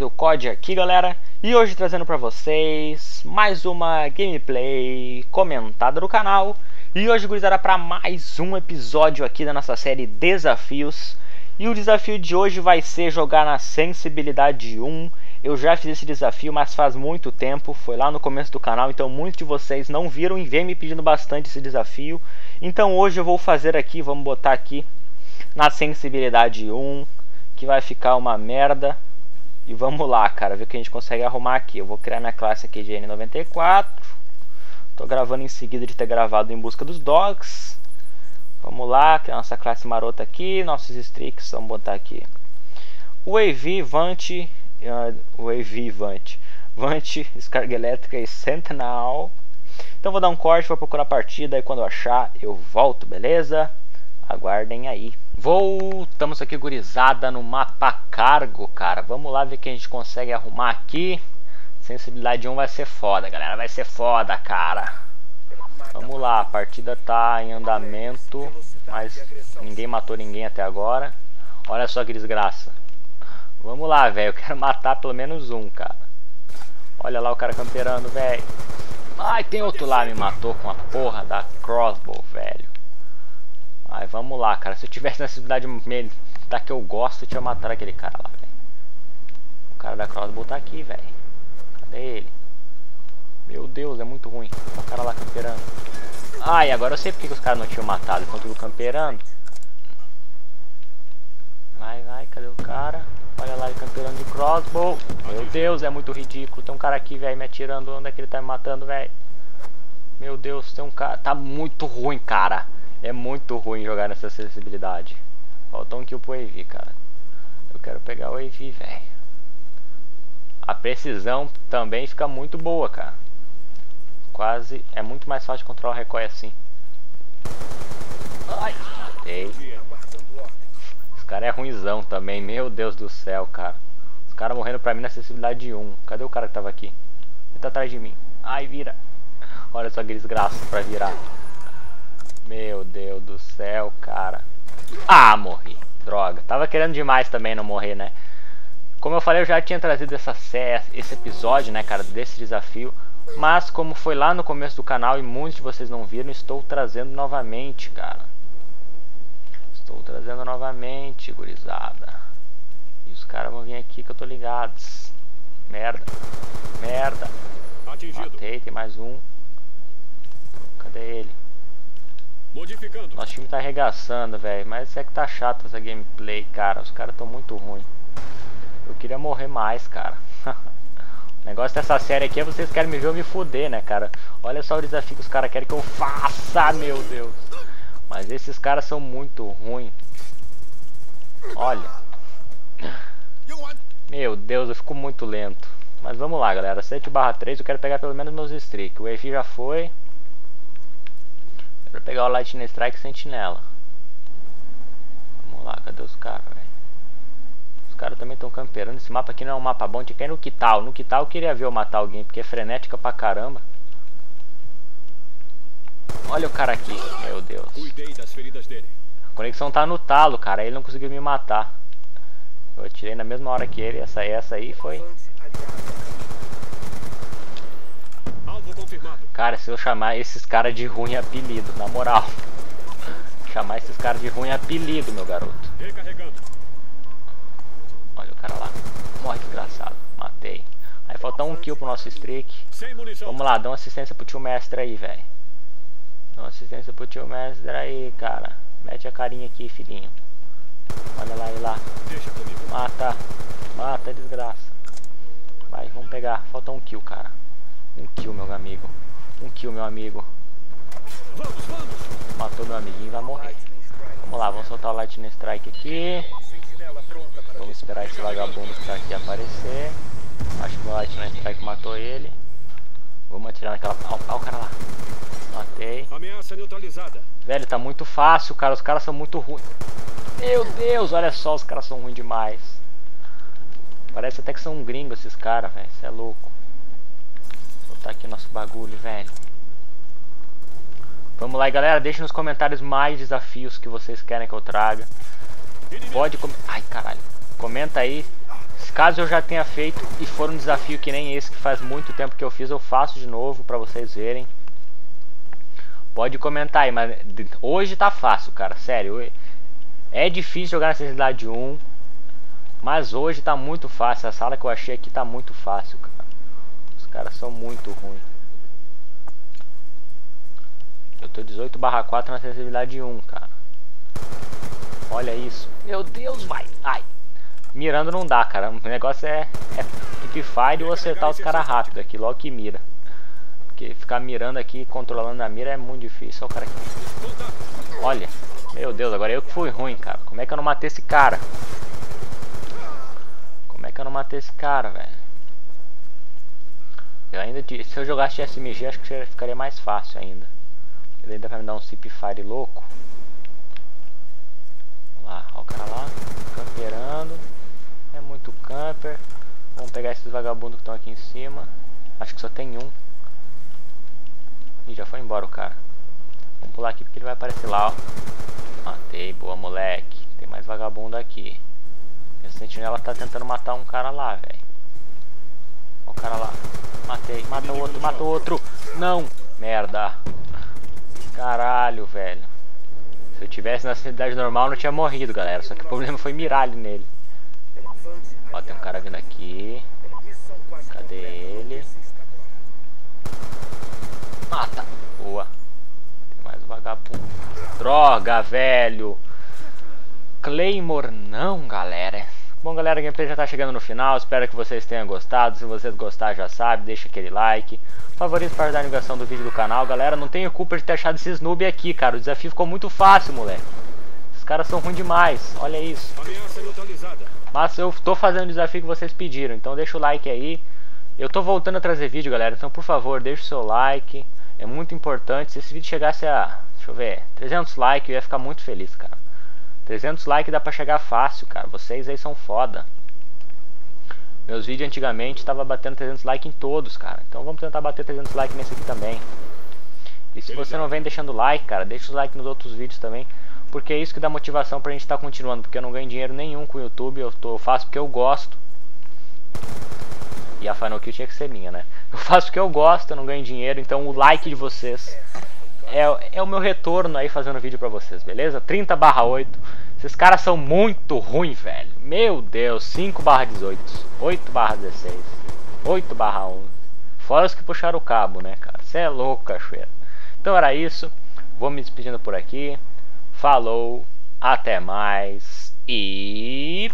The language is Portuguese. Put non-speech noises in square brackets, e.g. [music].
do COD aqui galera. E hoje trazendo pra vocês mais uma gameplay comentada no canal. E hoje gurizada para mais um episódio aqui da nossa série Desafios. E o desafio de hoje vai ser jogar na sensibilidade 1 Eu já fiz esse desafio mas faz muito tempo, foi lá no começo do canal Então muitos de vocês não viram e vem me pedindo bastante esse desafio. Então hoje eu vou fazer aqui, vamos botar aqui na sensibilidade 1 que vai ficar uma merda. E vamos lá, cara, ver o que a gente consegue arrumar aqui. Eu vou criar minha classe aqui de N94. Tô gravando em seguida de ter gravado em busca dos dogs. Vamos lá, criar nossa classe marota aqui, nossos streaks, vamos botar aqui. Wave, Vant, uh, Wave, Vant, Vant, Descarga Elétrica e Sentinel. Então vou dar um corte, vou procurar a partida e quando eu achar eu volto, beleza? Aguardem aí. Voltamos aqui, gurizada, no mapa cargo, cara. Vamos lá ver o que a gente consegue arrumar aqui. Sensibilidade 1 vai ser foda, galera. Vai ser foda, cara. Vamos lá, a partida tá em andamento. Mas ninguém matou ninguém até agora. Olha só que desgraça. Vamos lá, velho. Eu quero matar pelo menos um, cara. Olha lá o cara camperando, velho. Ai, tem outro lá me matou com a porra da. Ai, vamos lá, cara. Se eu tivesse nessa cidade da que eu gosto, eu tinha matado aquele cara lá, velho. O cara da crossbow tá aqui, velho. Cadê ele? Meu Deus, é muito ruim. Olha o cara lá camperando. Ai, agora eu sei porque que os caras não tinham matado. Estão tudo camperando. Vai, vai, cadê o cara? Olha lá ele camperando de crossbow. Meu Deus, é muito ridículo. Tem um cara aqui, velho, me atirando. Onde é que ele tá me matando, velho? Meu Deus, tem um cara. Tá muito ruim, cara. É muito ruim jogar nessa acessibilidade. Faltou um kill pro AV, cara. Eu quero pegar o AV, velho. A precisão também fica muito boa, cara. Quase é muito mais fácil controlar o recoil assim. Ai, matei. Esse cara é ruimzão também, meu Deus do céu, cara. Os caras morrendo pra mim na acessibilidade 1. Cadê o cara que tava aqui? Ele tá atrás de mim. Ai, vira. Olha só que desgraça pra virar. Meu Deus do céu, cara. Ah, morri. Droga. Tava querendo demais também não morrer, né? Como eu falei, eu já tinha trazido essa esse episódio, né, cara, desse desafio. Mas como foi lá no começo do canal e muitos de vocês não viram, estou trazendo novamente, cara. Estou trazendo novamente, gurizada. E os caras vão vir aqui que eu tô ligados. Merda. Merda. Matei, tem mais um. Cadê ele? Modificando. Nosso time tá arregaçando, velho. Mas é que tá chato essa gameplay, cara. Os caras tão muito ruins. Eu queria morrer mais, cara. [laughs] o negócio dessa série aqui é vocês querem me ver eu me fuder, né, cara? Olha só o desafio que os caras querem que eu faça, meu Deus. Mas esses caras são muito ruins. Olha. Meu Deus, eu fico muito lento. Mas vamos lá, galera. 7 barra 3, eu quero pegar pelo menos meus streaks. O EF já foi. Pra pegar o Lightning Strike Sentinela. Vamos lá, cadê os caras, velho? Os caras também estão camperando. Esse mapa aqui não é um mapa bom. Tinha que ir no Kital. No Kital eu queria ver eu matar alguém, porque é frenética pra caramba. Olha o cara aqui, meu Deus. Cuidei das feridas dele. A conexão tá no talo, cara. Ele não conseguiu me matar. Eu atirei na mesma hora que ele. Essa, essa aí foi Cara, se eu chamar esses caras de ruim apelido, na moral. chamar esses caras de ruim apelido, meu garoto. Olha o cara lá. Morre desgraçado. Matei. Aí falta um kill pro nosso streak. Vamos lá, dá uma assistência pro tio mestre aí, velho. Dá uma assistência pro tio mestre aí, cara. Mete a carinha aqui, filhinho. Olha lá, ele lá. Mata. Mata, desgraça. Vai, vamos pegar. Falta um kill, cara. Um kill, meu amigo. Um kill, meu amigo. Matou meu amiguinho e vai morrer. Vamos lá, vamos soltar o Lightning Strike aqui. Vamos esperar esse vagabundo que tá aqui aparecer. Acho que o Lightning Strike matou ele. Vamos atirar naquela... Olha o cara lá. Matei. Ameaça neutralizada. Velho, tá muito fácil, cara. Os caras são muito ruins. Meu Deus, olha só, os caras são ruins demais. Parece até que são gringos esses caras, velho. Você é louco botar aqui nosso bagulho, velho. Vamos lá, galera. Deixe nos comentários mais desafios que vocês querem que eu traga. Pode... Com... Ai, caralho. Comenta aí Caso eu já tenha feito e for um desafio que nem esse, que faz muito tempo que eu fiz, eu faço de novo pra vocês verem. Pode comentar aí, mas hoje tá fácil, cara, sério. É difícil jogar nessa cidade 1, mas hoje tá muito fácil. A sala que eu achei aqui tá muito fácil, cara. Caras são muito ruins. Eu tô 18 barra 4 na sensibilidade 1, cara. Olha isso. Meu Deus, vai. Ai. Mirando não dá, cara. O negócio é, é Fire ou acertar os caras rápido aqui, logo que mira. Porque ficar mirando aqui, controlando a mira é muito difícil. Olha o cara aqui. Olha. Meu Deus, agora eu que fui ruim, cara. Como é que eu não matei esse cara? Como é que eu não matei esse cara, velho? Ainda, se eu jogasse SMG, acho que ficaria mais fácil ainda. Ele ainda vai me dar um Zip Fire louco. Vamos lá, olha o cara lá, camperando. É muito camper. Vamos pegar esses vagabundos que estão aqui em cima. Acho que só tem um. Ih, já foi embora o cara. Vamos pular aqui porque ele vai aparecer lá, ó. Matei, boa moleque. Tem mais vagabundo aqui. Essa sentinela tá tentando matar um cara lá, velho. Olha o cara lá. Matei, mata o outro, mata o outro. Não, merda. Caralho, velho. Se eu tivesse na cidade normal, não tinha morrido, galera. Só que o problema foi mirar ali nele. Ó, tem um cara vindo aqui. Cadê ele? Mata! Boa. Tem mais um vagabundo. Droga, velho. Claymore não, galera. Bom, galera, a gameplay já tá chegando no final. Espero que vocês tenham gostado. Se vocês gostaram, já sabe, deixa aquele like. Favorito para dar a divulgação do vídeo do canal. Galera, não tenho culpa de ter achado esses noob aqui, cara. O desafio ficou muito fácil, moleque. Os caras são ruins demais. Olha isso. Mas eu tô fazendo o desafio que vocês pediram. Então deixa o like aí. Eu tô voltando a trazer vídeo, galera. Então, por favor, deixa o seu like. É muito importante. Se esse vídeo chegasse a, deixa eu ver, 300 likes, eu ia ficar muito feliz, cara. 300 likes dá pra chegar fácil, cara. Vocês aí são foda. Meus vídeos antigamente tava batendo 300 likes em todos, cara. Então vamos tentar bater 300 likes nesse aqui também. E se você não vem deixando like, cara, deixa o like nos outros vídeos também. Porque é isso que dá motivação pra gente estar tá continuando. Porque eu não ganho dinheiro nenhum com o YouTube. Eu, tô, eu faço porque eu gosto. E a Final Kill tinha que ser minha, né? [laughs] Eu faço porque eu gosto, eu não ganho dinheiro. Então o like de vocês é, é o meu retorno aí fazendo vídeo pra vocês, beleza? 30 barra 8. Esses caras são muito ruins, velho. Meu Deus, 5 barra 18, 8 barra 16, 8 barra 11. Fora os que puxaram o cabo, né, cara? Você é louco, cachoeira. Então era isso. Vou me despedindo por aqui. Falou, até mais e...